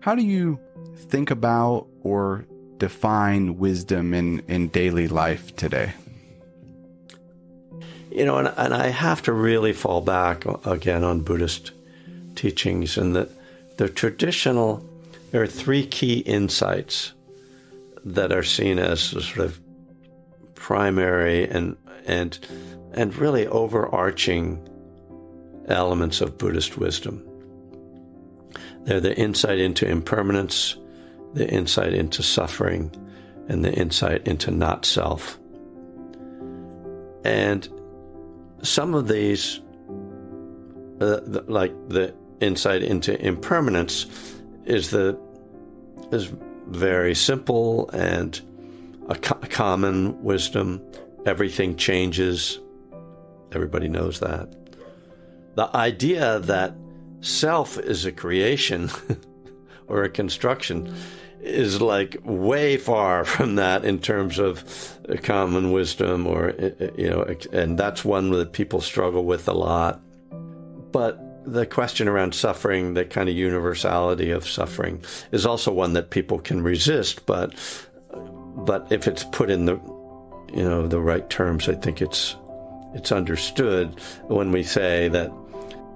how do you think about or define wisdom in, in daily life today? You know, and, and I have to really fall back again on Buddhist teachings and that the traditional, there are three key insights that are seen as sort of primary and and and really overarching elements of Buddhist wisdom. They're the insight into impermanence, the insight into suffering, and the insight into not self. And some of these, uh, the, like the insight into impermanence, is the is very simple and a, co- common wisdom. Everything changes. Everybody knows that. The idea that self is a creation or a construction is like way far from that in terms of common wisdom or eh, eh, you know and that's one that people struggle with a lot. But the question around suffering the kind of universality of suffering is also one that people can resist but but if it's put in the you know the right terms i think it's it's understood when we say that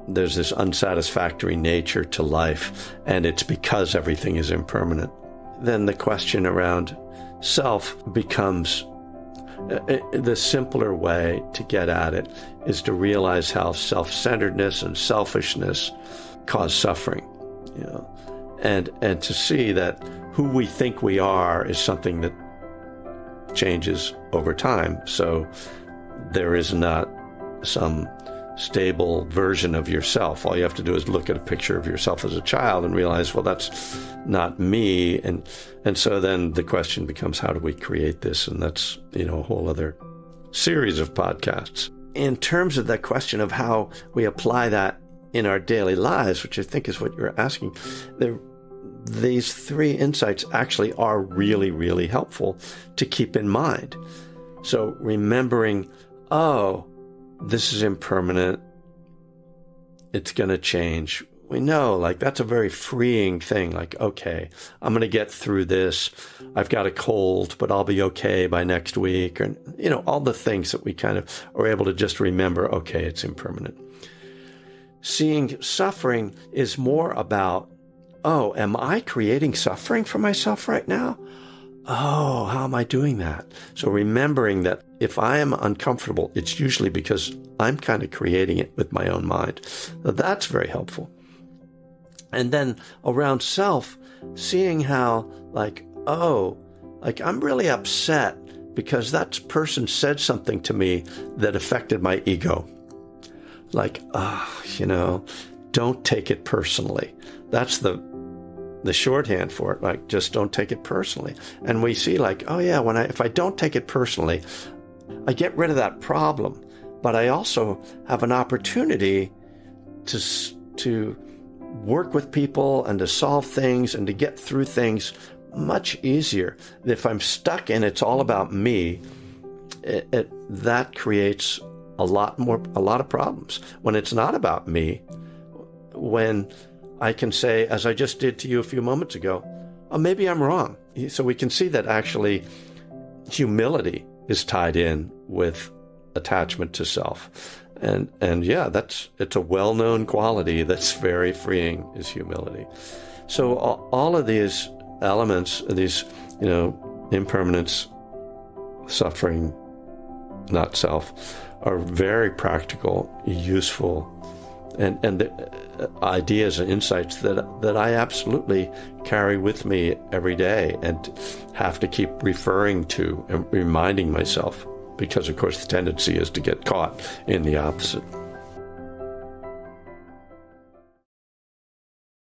there's this unsatisfactory nature to life, and it's because everything is impermanent. Then the question around self becomes uh, uh, the simpler way to get at it is to realize how self-centeredness and selfishness cause suffering, you know, and and to see that who we think we are is something that changes over time. So there is not some stable version of yourself. All you have to do is look at a picture of yourself as a child and realize, well, that's not me. And and so then the question becomes, how do we create this? And that's you know a whole other series of podcasts. In terms of that question of how we apply that in our daily lives, which I think is what you're asking, there these three insights actually are really, really helpful to keep in mind. So remembering, oh, this is impermanent. It's going to change. We know, like, that's a very freeing thing. Like, okay, I'm going to get through this. I've got a cold, but I'll be okay by next week. Or, you know, all the things that we kind of are able to just remember, okay, it's impermanent. Seeing suffering is more about, oh, am I creating suffering for myself right now? Oh, how am I doing that? So remembering that if I am uncomfortable, it's usually because I'm kind of creating it with my own mind. That's very helpful. And then around self, seeing how, like, oh, like I'm really upset because that person said something to me that affected my ego. Like, ah, oh, you know, don't take it personally. That's the the shorthand for it, like just don't take it personally. And we see like, oh yeah, when I if I don't take it personally, I get rid of that problem, but I also have an opportunity to to work with people and to solve things and to get through things much easier. If I'm stuck and it's all about me, it, it, that creates a lot more a lot of problems. When it's not about me, when I can say, as I just did to you a few moments ago, oh, maybe I'm wrong. So we can see that actually humility is tied in with attachment to self. And, and yeah, that's, it's a well known quality that's very freeing is humility. So all, of these elements, these, you know, impermanence, suffering, not self, are very practical, useful, and, and the uh, ideas and insights that, that I absolutely carry with me every day and have to keep referring to and reminding myself because, of course, the tendency is to get caught in the opposite.